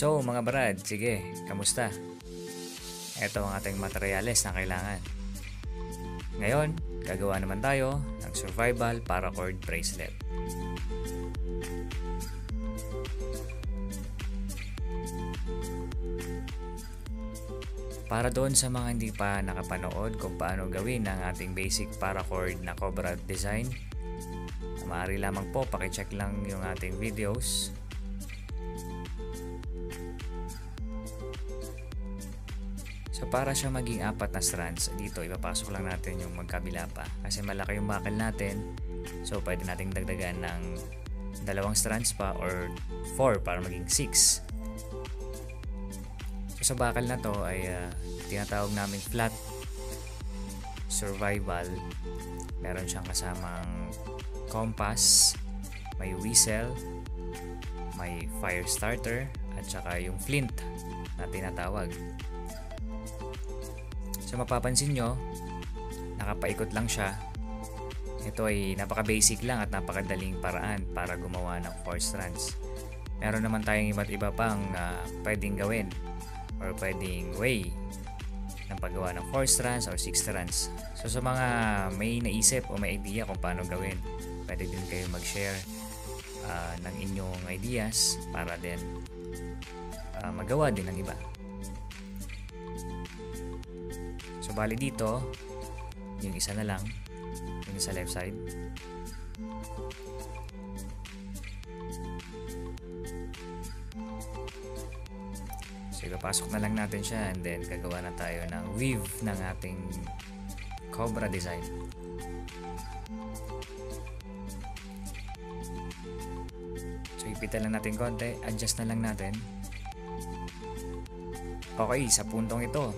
mga brad, sige, kamusta? Ito ang ating materyales na kailangan. Ngayon, gagawa naman tayo ng survival paracord bracelet. Para doon sa mga hindi pa nakapanood kung paano gawin ang ating basic paracord na Cobra design, maaari lamang po pakicheck lang yung ating videos So para siya maging apat na strands, dito ipapasok lang natin yung magkabila pa. Kasi malaki yung bakal natin. So pwede nating dagdagan ng dalawang strands pa or 4 para maging 6. So sa bakal na to ay uh, tinatawag namin flat survival. Meron siyang kasamang compass, may whistle, may fire starter, at saka yung flint na tinatawag. So mapapansin nyo, nakapaikot lang siya. Ito ay napaka-basic lang at napakadaling paraan para gumawa ng 4 strands. Meron naman tayong iba't iba pang uh, pwedeng gawin or pwedeng way ng paggawa ng 4 strands or 6 strands. So sa mga may naisip o may idea kung paano gawin, pwede din kayo mag-share uh, ng inyong ideas para din uh, magawa din ng iba. So bali dito, yung isa na lang, yung sa left side. So ipapasok na lang natin siya and then gagawa na tayo ng weave ng ating cobra design. So ipitan lang natin konti, adjust na lang natin. Okay, sa puntong ito,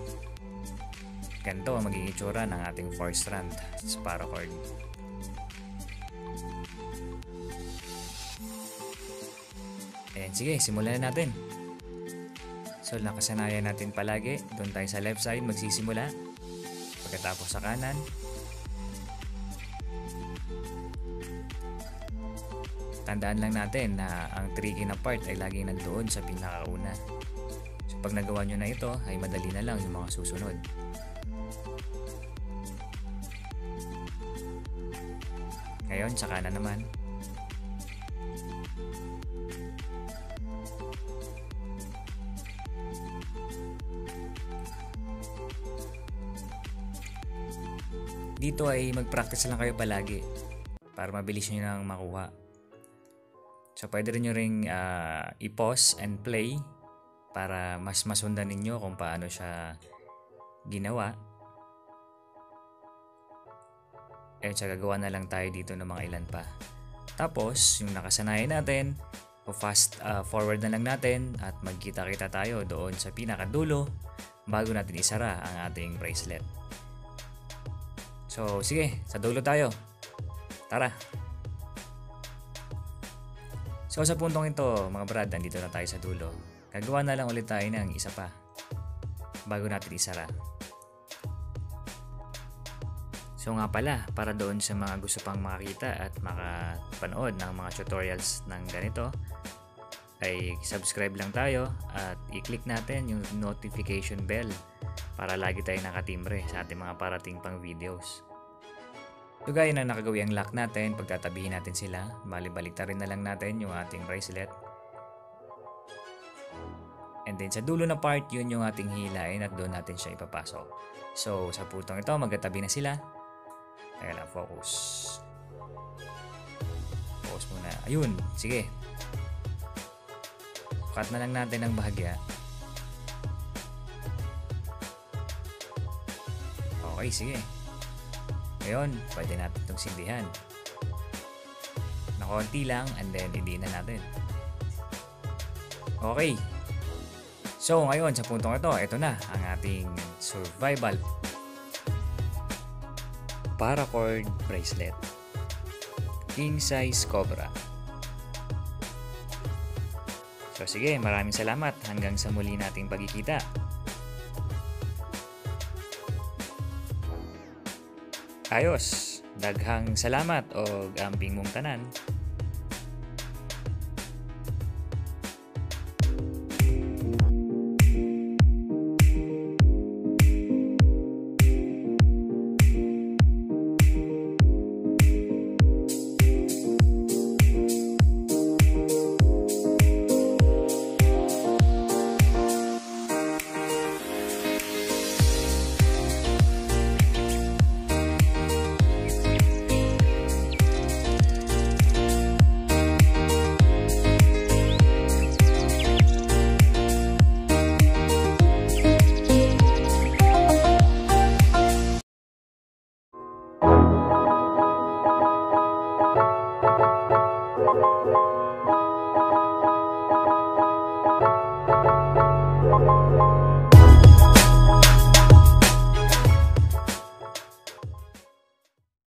Ganito ang magiging itsura ng ating 4 strand sa paracord. Ayan, sige, simulan na natin. So, nakasanayan natin palagi. Doon tayo sa left side magsisimula. Pagkatapos sa kanan. Tandaan lang natin na ang tricky na part ay laging nandoon sa pinakauna. So, pag nagawa nyo na ito, ay madali na lang yung mga susunod. Ngayon, tsaka na naman. Dito ay mag-practice lang kayo palagi para mabilis nyo nang makuha. So pwede rin nyo ring uh, i-pause and play para mas masundan ninyo kung paano siya ginawa eh sa gagawa na lang tayo dito ng mga ilan pa. Tapos, yung nakasanayan natin, fast uh, forward na lang natin at magkita-kita tayo doon sa pinakadulo bago natin isara ang ating bracelet. So, sige, sa dulo tayo. Tara! So, sa puntong ito, mga brad, nandito na tayo sa dulo. Gagawa na lang ulit tayo ng isa pa bago natin isara. So nga pala, para doon sa mga gusto pang makakita at makapanood ng mga tutorials ng ganito, ay subscribe lang tayo at i-click natin yung notification bell para lagi tayo nakatimbre sa ating mga parating pang videos. So gaya na nakagawi ang lock natin, pagtatabihin natin sila, balibalik rin na lang natin yung ating bracelet. And then sa dulo na part, yun yung ating hilain at doon natin siya ipapasok. So sa putong ito, magkatabi na sila. Teka lang, focus. Focus muna. Ayun, sige. Cut na lang natin ang bahagya. Okay, sige. Ngayon, pwede natin itong sindihan. Na konti lang and then hindi na natin. Okay. So, ngayon sa puntong ito, ito na ang ating survival paracord bracelet. King size cobra. So sige, maraming salamat hanggang sa muli nating pagkikita. Ayos, daghang salamat o amping mong tanan.